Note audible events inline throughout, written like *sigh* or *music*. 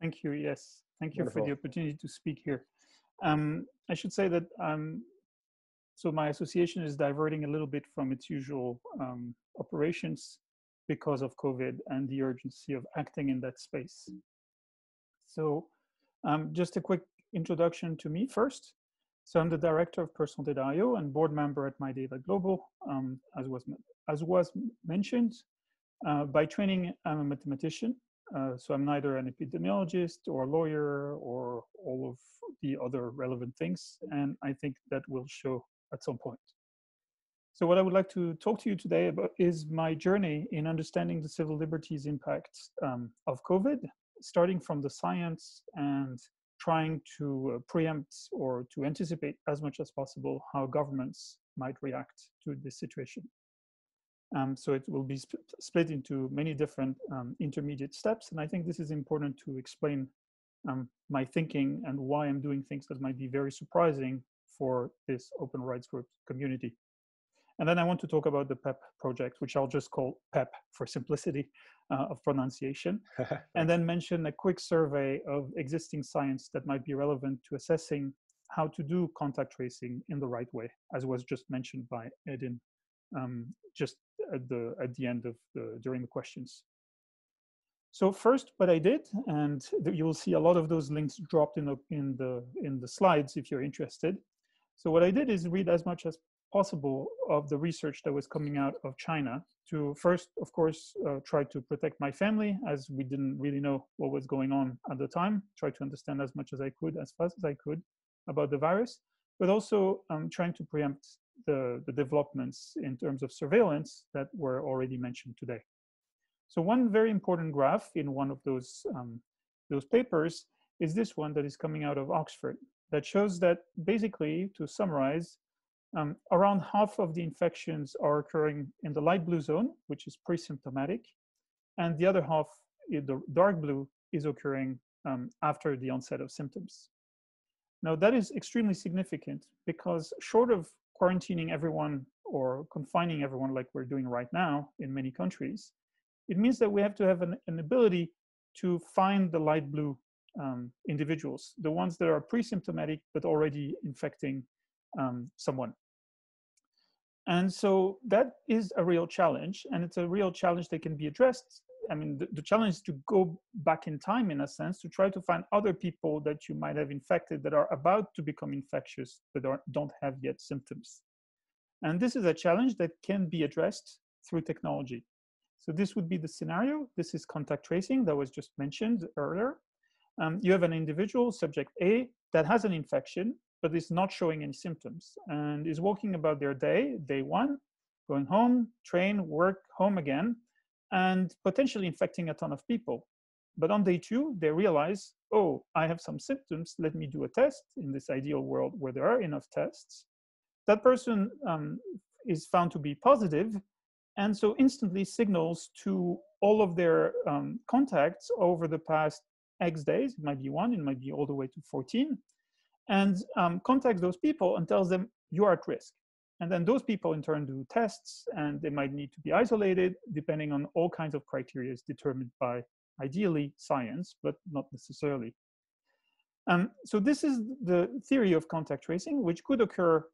Thank you. Yes, thank you Wonderful. for the opportunity to speak here. Um, I should say that um, so my association is diverting a little bit from its usual um, operations because of COVID and the urgency of acting in that space. So um, just a quick introduction to me first. So I'm the director of Personal Data.io and board member at MyData Global, um, as was as was mentioned. Uh, by training, I'm a mathematician, uh, so I'm neither an epidemiologist or a lawyer or all of the other relevant things, and I think that will show at some point. So what I would like to talk to you today about is my journey in understanding the civil liberties impact um, of COVID, starting from the science and trying to uh, preempt or to anticipate as much as possible how governments might react to this situation. Um, so it will be sp split into many different um, intermediate steps. And I think this is important to explain um, my thinking and why I'm doing things that might be very surprising for this open rights group community. And then I want to talk about the PEP project, which I'll just call PEP for simplicity uh, of pronunciation, *laughs* and then mention a quick survey of existing science that might be relevant to assessing how to do contact tracing in the right way, as was just mentioned by Edin um, just at the at the end of the during the questions. So first, what I did, and you will see a lot of those links dropped in the in the in the slides if you're interested. So what I did is read as much as possible of the research that was coming out of China to first, of course, uh, try to protect my family as we didn't really know what was going on at the time, try to understand as much as I could, as fast as I could about the virus, but also um, trying to preempt the, the developments in terms of surveillance that were already mentioned today. So one very important graph in one of those, um, those papers is this one that is coming out of Oxford that shows that basically, to summarize, um, around half of the infections are occurring in the light blue zone, which is pre-symptomatic, and the other half, the dark blue, is occurring um, after the onset of symptoms. Now that is extremely significant because short of quarantining everyone or confining everyone like we're doing right now in many countries, it means that we have to have an, an ability to find the light blue um, individuals, the ones that are pre-symptomatic but already infecting um, someone. And so that is a real challenge, and it's a real challenge that can be addressed. I mean, the, the, challenge is to go back in time, in a sense, to try to find other people that you might have infected that are about to become infectious but are, don't have yet symptoms. And this is a challenge that can be addressed through technology. So this would be the scenario. This is contact tracing that was just mentioned earlier. Um, you have an individual, subject A, that has an infection, but is not showing any symptoms and is walking about their day, day one, going home, train, work, home again, and potentially infecting a ton of people. But on day two, they realize, oh, I have some symptoms, let me do a test in this ideal world where there are enough tests. That person um, is found to be positive, and so instantly signals to all of their um, contacts over the past X days, it might be one, it might be all the way to 14, and um, contacts those people and tells them you are at risk. And then those people in turn do tests and they might need to be isolated depending on all kinds of criteria determined by ideally science, but not necessarily. Um, so this is the theory of contact tracing, which could occur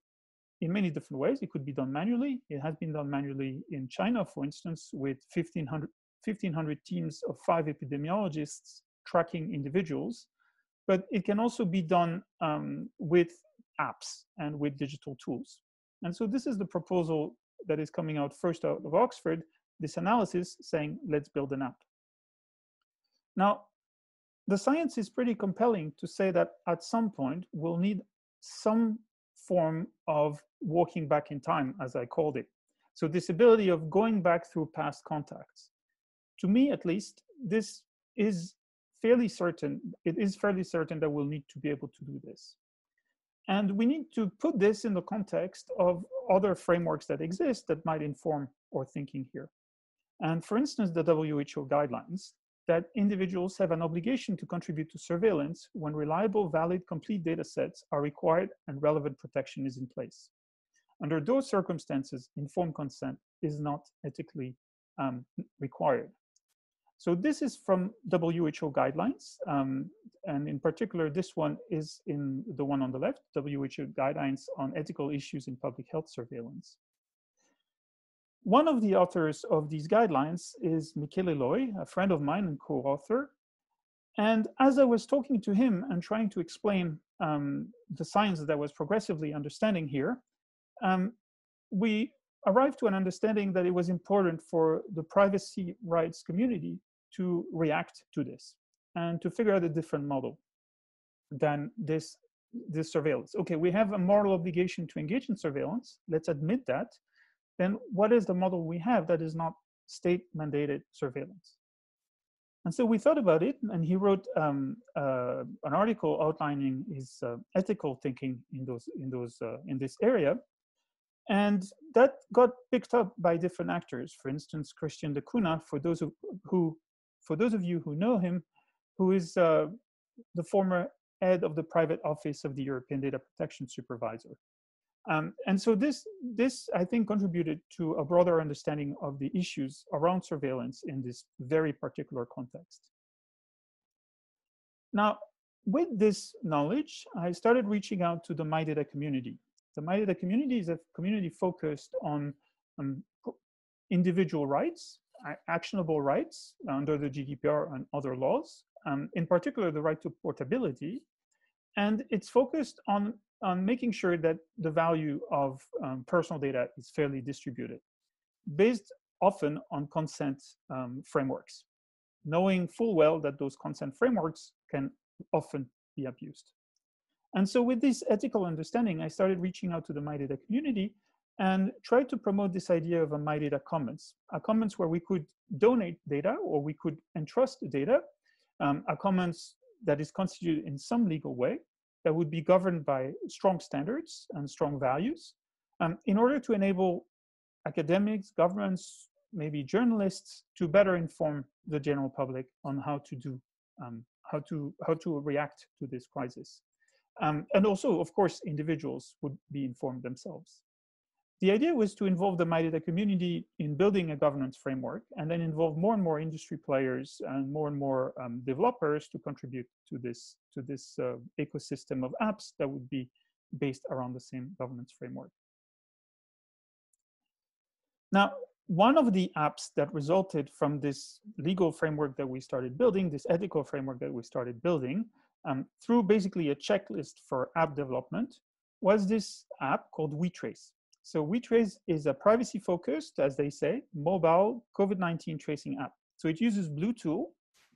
in many different ways. It could be done manually. It has been done manually in China, for instance, with 1,500, 1,500 teams of five epidemiologists tracking individuals but it can also be done um, with apps and with digital tools. And so this is the proposal that is coming out first out of Oxford, this analysis saying, let's build an app. Now, the science is pretty compelling to say that at some point we'll need some form of walking back in time, as I called it. So this ability of going back through past contacts. To me, at least, this is fairly certain, it is fairly certain that we'll need to be able to do this. And we need to put this in the context of other frameworks that exist that might inform our thinking here. And for instance, the WHO guidelines that individuals have an obligation to contribute to surveillance when reliable, valid, complete data sets are required and relevant protection is in place. Under those circumstances, informed consent is not ethically um, required. So this is from WHO guidelines. Um, and in particular, this one is in the one on the left, WHO guidelines on ethical issues in public health surveillance. One of the authors of these guidelines is Michele Loi, a friend of mine and co-author. And as I was talking to him and trying to explain um, the science that I was progressively understanding here, um, we arrived to an understanding that it was important for the privacy rights community to react to this and to figure out a different model than this, this surveillance. Okay, we have a moral obligation to engage in surveillance. Let's admit that. Then what is the model we have that is not state mandated surveillance? And so we thought about it, and he wrote um, uh, an article outlining his uh, ethical thinking in those in those uh, in this area. And that got picked up by different actors. For instance, Christian D'Cunha, for those who, who for those of you who know him, who is uh, the former head of the private office of the European Data Protection Supervisor. Um, and so this, this, I think, contributed to a broader understanding of the issues around surveillance in this very particular context. Now, with this knowledge, I started reaching out to the MyData community. The MyData community is a community focused on um, individual rights, actionable rights under the GDPR and other laws, um, in particular the right to portability. And it's focused on, on making sure that the value of um, personal data is fairly distributed, based often on consent um, frameworks, knowing full well that those consent frameworks can often be abused. And so with this ethical understanding, I started reaching out to the MyData community and tried to promote this idea of a MyData Commons, a commons where we could donate data or we could entrust data, um, a commons that is constituted in some legal way that would be governed by strong standards and strong values um, in order to enable academics, governments, maybe journalists to better inform the general public on how to do, um, how to, how to react to this crisis. Um, and also, of course, individuals would be informed themselves. The idea was to involve the MyData community in building a governance framework and then involve more and more industry players and more and more um, developers to contribute to this, to this uh, ecosystem of apps that would be based around the same governance framework. Now, one of the apps that resulted from this legal framework that we started building, this ethical framework that we started building, um, through basically a checklist for app development was this app called WeTrace. So WeTrace is a privacy focused, as they say, mobile COVID-19 tracing app. So it uses Bluetooth,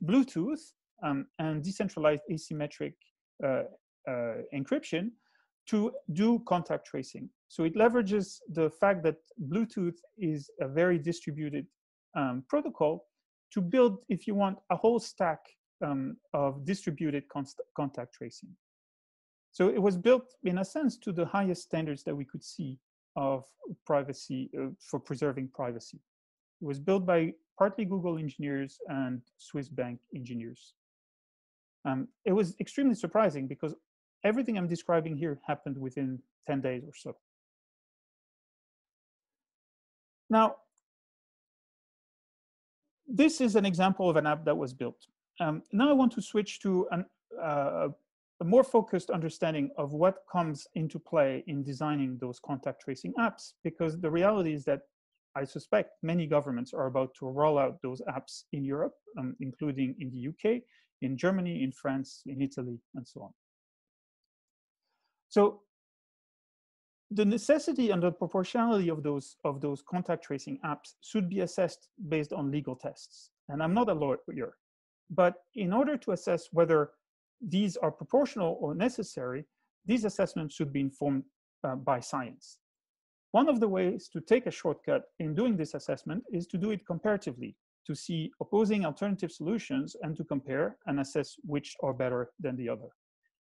Bluetooth um, and decentralized asymmetric uh, uh, encryption to do contact tracing. So it leverages the fact that Bluetooth is a very distributed um, protocol to build, if you want, a whole stack um, of distributed contact tracing. So it was built, in a sense, to the highest standards that we could see of privacy, uh, for preserving privacy. It was built by partly Google engineers and Swiss bank engineers. Um, it was extremely surprising because everything I'm describing here happened within 10 days or so. Now, this is an example of an app that was built. Um, now I want to switch to an, uh, a more focused understanding of what comes into play in designing those contact tracing apps, because the reality is that I suspect many governments are about to roll out those apps in Europe, um, including in the UK, in Germany, in France, in Italy, and so on. So the necessity and the proportionality of those, of those contact tracing apps should be assessed based on legal tests. And I'm not a lawyer, but in order to assess whether these are proportional or necessary, these assessments should be informed uh, by science. One of the ways to take a shortcut in doing this assessment is to do it comparatively, to see opposing alternative solutions and to compare and assess which are better than the other.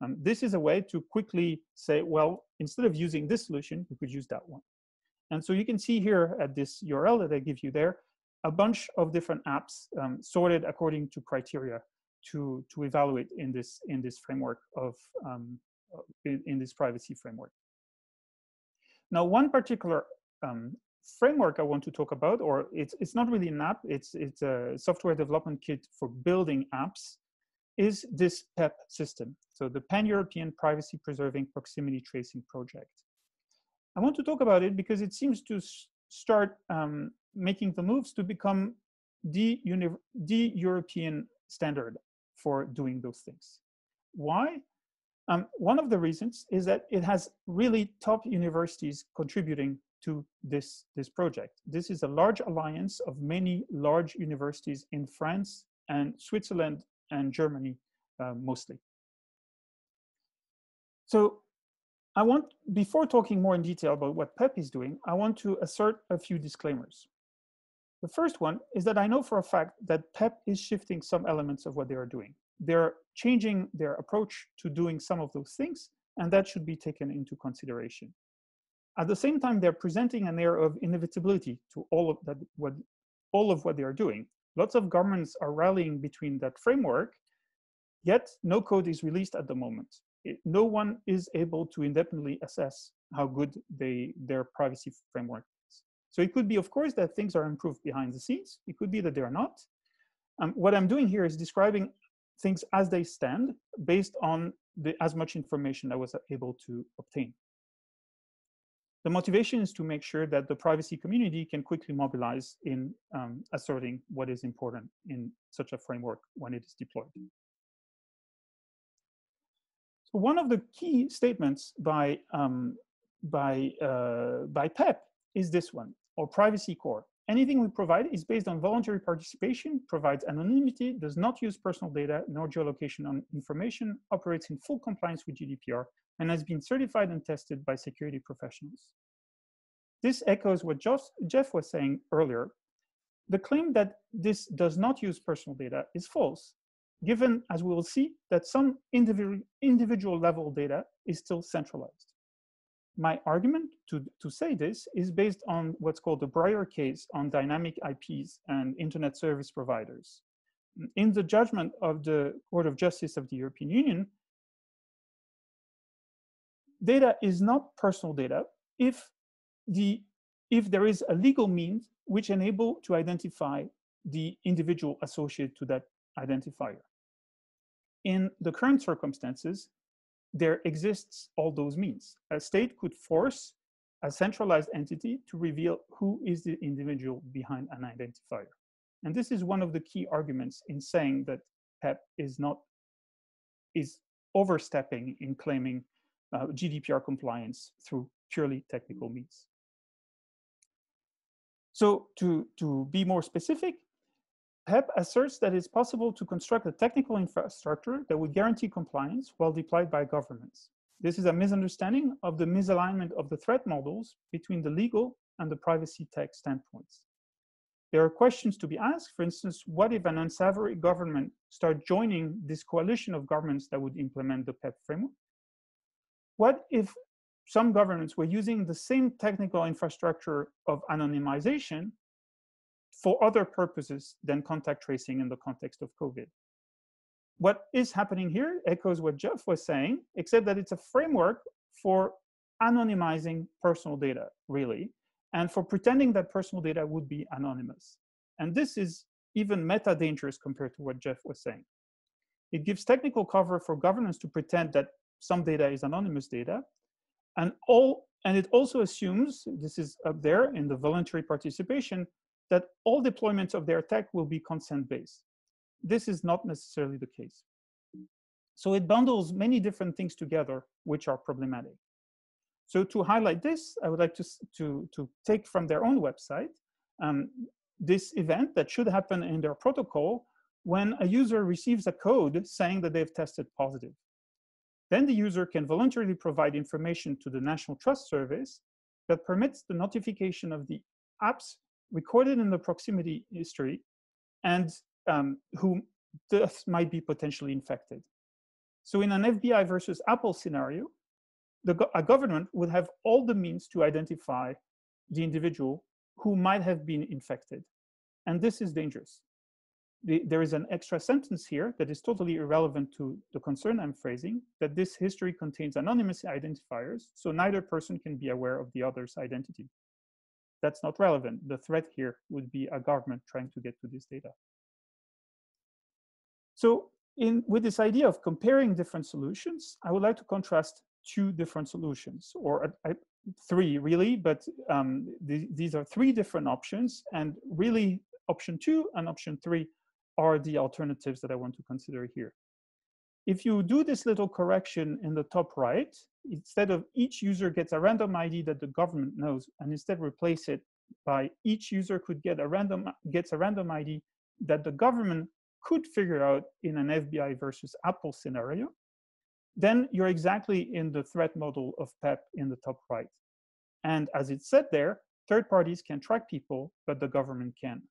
Um, this is a way to quickly say, well, instead of using this solution, we could use that one. And so you can see here at this URL that I give you there, a bunch of different apps um, sorted according to criteria to, to evaluate in this, in this framework of, um, in, in, this privacy framework. Now, one particular um, framework I want to talk about, or it's, it's not really an app, it's, it's a software development kit for building apps, is this PEP system. So the Pan-European Privacy Preserving Proximity Tracing Project. I want to talk about it because it seems to start um, making the moves to become the, the European standard for doing those things. Why? Um, one of the reasons is that it has really top universities contributing to this, this project. This is a large alliance of many large universities in France and Switzerland and Germany uh, mostly. So I want, before talking more in detail about what PEP is doing, I want to assert a few disclaimers. The first one is that I know for a fact that PEP is shifting some elements of what they are doing. They're changing their approach to doing some of those things, and that should be taken into consideration. At the same time, they're presenting an air of inevitability to all of that, what, all of what they are doing. Lots of governments are rallying between that framework, yet no code is released at the moment. It, no one is able to independently assess how good they, their privacy framework. So it could be, of course, that things are improved behind the scenes. It could be that they are not. Um, what I'm doing here is describing things as they stand based on the, as much information I was able to obtain. The motivation is to make sure that the privacy community can quickly mobilize in um, asserting what is important in such a framework when it is deployed. So one of the key statements by, um, by, uh, by PEP is this one, or privacy core. Anything we provide is based on voluntary participation, provides anonymity, does not use personal data nor geolocation on information, operates in full compliance with GDPR, and has been certified and tested by security professionals. This echoes what Jeff was saying earlier. The claim that this does not use personal data is false, given, as we will see, that some individual, individual level data is still centralized. My argument to, to say this is based on what's called the Breyer case on dynamic IPs and internet service providers. In the judgment of the Court of Justice of the European Union, data is not personal data if the if there is a legal means which enable to identify the individual associated to that identifier. In the current circumstances, there exists all those means. A state could force a centralized entity to reveal who is the individual behind an identifier. And this is one of the key arguments in saying that PEP is not, is overstepping in claiming uh, GDPR compliance through purely technical means. So to, to be more specific, PEP asserts that it's possible to construct a technical infrastructure that would guarantee compliance while deployed by governments. This is a misunderstanding of the misalignment of the threat models between the legal and the privacy tech standpoints. There are questions to be asked. For instance, what if an unsavory government start joining this coalition of governments that would implement the PEP framework? What if some governments were using the same technical infrastructure of anonymization for other purposes than contact tracing in the context of COVID? What is happening here echoes what Jeff was saying, except that it's a framework for anonymizing personal data, really, and for pretending that personal data would be anonymous. And this is even meta dangerous compared to what Jeff was saying. It gives technical cover for governance to pretend that some data is anonymous data, and all and it also assumes, this is up there in the voluntary participation, that all deployments of their tech will be consent-based. This is not necessarily the case. So it bundles many different things together, which are problematic. So to highlight this, I would like to, to, to take from their own website um, this event that should happen in their protocol when a user receives a code saying that they've tested positive. Then the user can voluntarily provide information to the National Trust Service that permits the notification of the apps recorded in the proximity history and um, who thus might be potentially infected. So in an FBI versus Apple scenario, the, a government would have all the means to identify the individual who might have been infected. And this is dangerous the, there is an extra sentence here that is totally irrelevant to the concern I'm phrasing, that this history contains anonymous identifiers, so neither person can be aware of the other's identity. That's not relevant. The threat here would be a government trying to get to this data. So in, with this idea of comparing different solutions, I would like to contrast two different solutions, or uh, three really, but um, th these are three different options, and really option two and option three are the alternatives that I want to consider here. If you do this little correction in the top right, instead of each user gets a random ID that the government knows, and instead replace it by each user could get a random gets a random ID that the government could figure out in an FBI versus Apple scenario, then you're exactly in the threat model of PEP in the top right. And as it said there, third parties can track people, but the government can.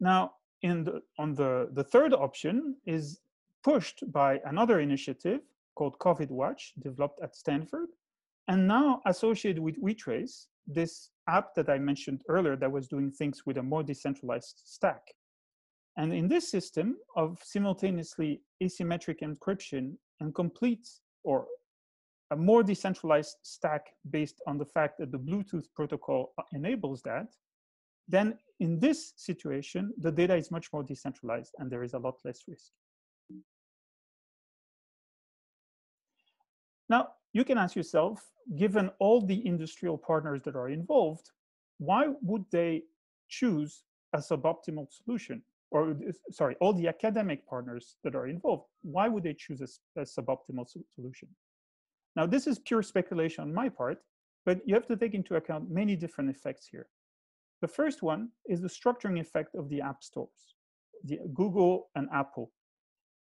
Now, in the, on the, the third option is pushed by another initiative called COVID Watch, developed at Stanford, and now associated with WeTrace, this app that I mentioned earlier that was doing things with a more decentralized stack. And in this system of simultaneously asymmetric encryption and complete or a more decentralized stack based on the fact that the Bluetooth protocol uh, enables that, then in this situation, the data is much more decentralized and there is a lot less risk. Now, you can ask yourself, given all the industrial partners that are involved, why would they choose a suboptimal solution? or uh, sorry, all the academic partners that are involved, why would they choose a, a suboptimal solution? Now, this is pure speculation on my part, but you have to take into account many different effects here. The first one is the structuring effect of the app stores, the Google and Apple.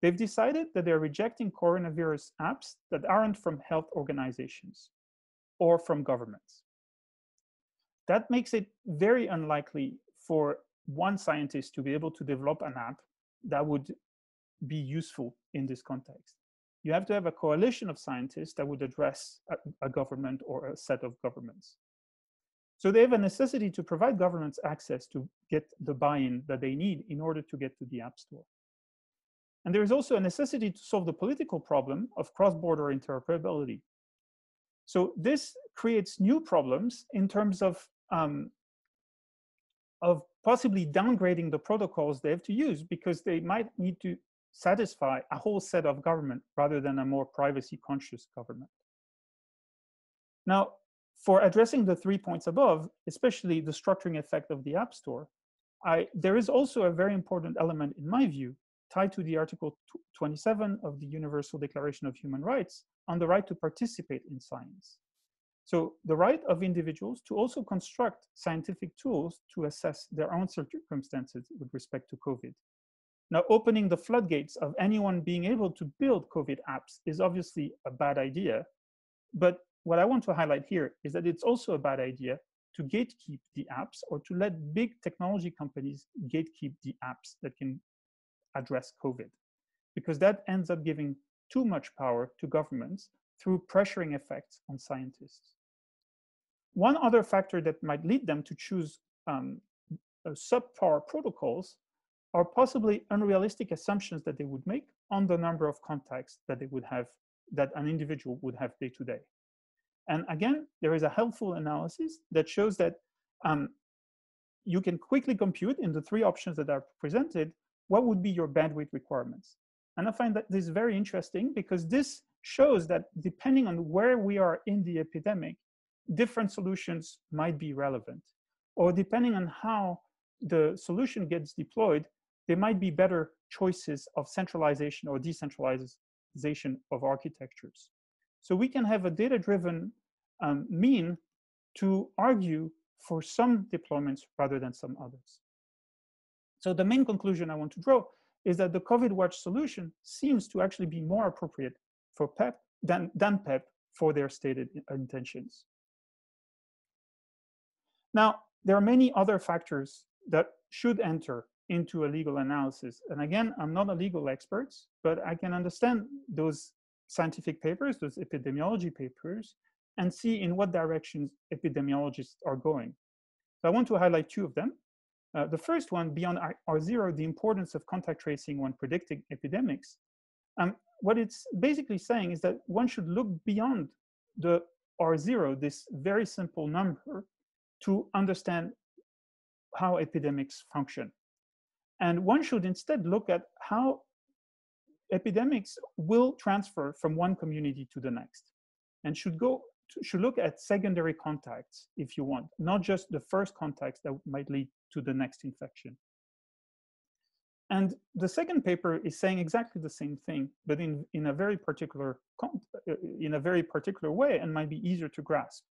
They've decided that they're rejecting coronavirus apps that aren't from health organizations or from governments. That makes it very unlikely for one scientist to be able to develop an app that would be useful in this context. You have to have a coalition of scientists that would address a, a government or a set of governments. So they have a necessity to provide governments access to get the buy-in that they need in order to get to the App Store. And there is also a necessity to solve the political problem of cross-border interoperability. So this creates new problems in terms of, um, of possibly downgrading the protocols they have to use because they might need to satisfy a whole set of government rather than a more privacy conscious government. Now, for addressing the three points above, especially the structuring effect of the App Store, I, there is also a very important element in my view tied to the Article 27 of the Universal Declaration of Human Rights on the right to participate in science. So the right of individuals to also construct scientific tools to assess their own circumstances with respect to COVID. Now, opening the floodgates of anyone being able to build COVID apps is obviously a bad idea. But what I want to highlight here is that it's also a bad idea to gatekeep the apps or to let big technology companies gatekeep the apps that can address COVID, because that ends up giving too much power to governments through pressuring effects on scientists. One other factor that might lead them to choose um, uh, subpar protocols are possibly unrealistic assumptions that they would make on the number of contacts that they would have, that an individual would have day to day. And again, there is a helpful analysis that shows that um, you can quickly compute in the three options that are presented, what would be your bandwidth requirements. And I find that this is very interesting because this shows that depending on where we are in the epidemic, different solutions might be relevant. Or depending on how the solution gets deployed, there might be better choices of centralization or decentralization of architectures. So we can have a data-driven um, mean to argue for some deployments rather than some others. So the main conclusion I want to draw is that the COVID watch solution seems to actually be more appropriate for PEP than, than PEP for their stated intentions. Now, there are many other factors that should enter into a legal analysis. And again, I'm not a legal expert, but I can understand those scientific papers, those epidemiology papers, and see in what directions epidemiologists are going. So I want to highlight two of them. Uh, the first one, beyond R0, the importance of contact tracing when predicting epidemics. Um, what it's basically saying is that one should look beyond the R0, this very simple number, to understand how epidemics function. And one should instead look at how epidemics will transfer from one community to the next and should go should look at secondary contacts if you want, not just the first contacts that might lead to the next infection. And the second paper is saying exactly the same thing, but in, in a very particular uh, in a very particular way and might be easier to grasp.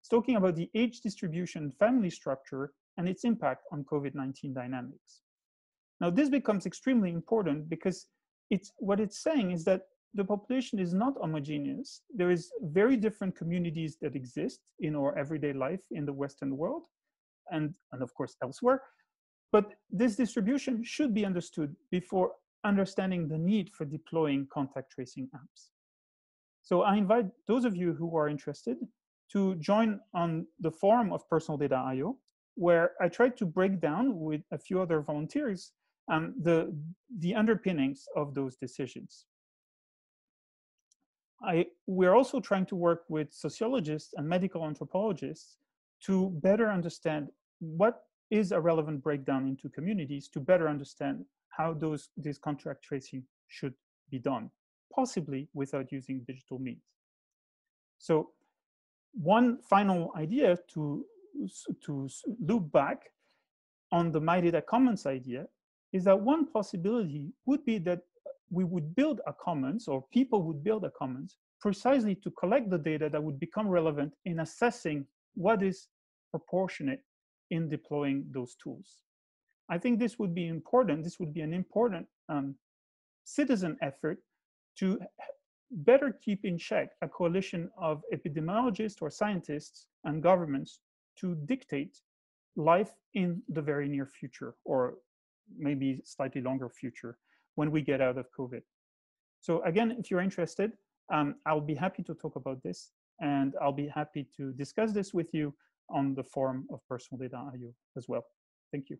It's talking about the age distribution family structure and its impact on COVID-19 dynamics. Now this becomes extremely important because it's what it's saying is that the population is not homogeneous. There is very different communities that exist in our everyday life in the Western world and, and of course elsewhere. But this distribution should be understood before understanding the need for deploying contact tracing apps. So I invite those of you who are interested to join on the forum of Personal Data IO, where I tried to break down with a few other volunteers um, the, the underpinnings of those decisions. I, we're also trying to work with sociologists and medical anthropologists to better understand what is a relevant breakdown into communities to better understand how those this contact tracing should be done, possibly without using digital means. So one final idea to, to loop back on the MyData Commons idea is that one possibility would be that we would build a commons or people would build a commons precisely to collect the data that would become relevant in assessing what is proportionate in deploying those tools. I think this would be important. This would be an important um, citizen effort to better keep in check a coalition of epidemiologists or scientists and governments to dictate life in the very near future or maybe slightly longer future when we get out of COVID. So again, if you're interested, um, I'll be happy to talk about this and I'll be happy to discuss this with you on the forum of Personal Data IO as well. Thank you.